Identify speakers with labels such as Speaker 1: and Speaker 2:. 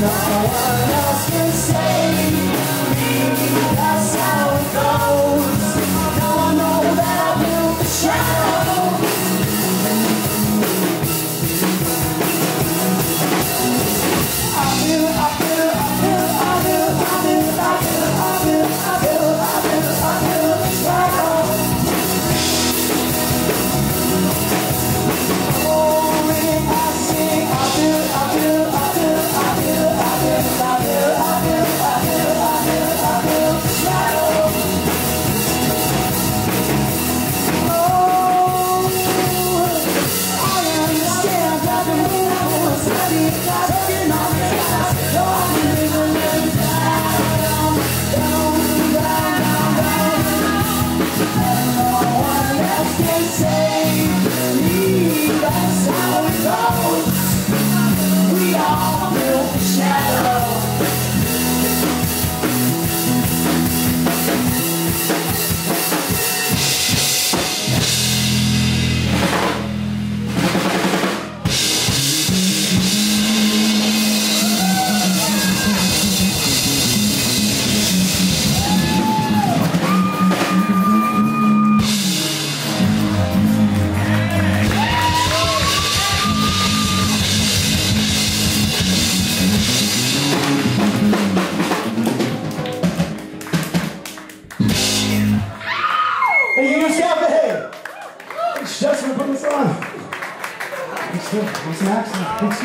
Speaker 1: No one else can save say, believe us. Hey, you just got the
Speaker 2: Thanks, Justin, for putting this on. Thanks, Tim. What's Max. Thanks.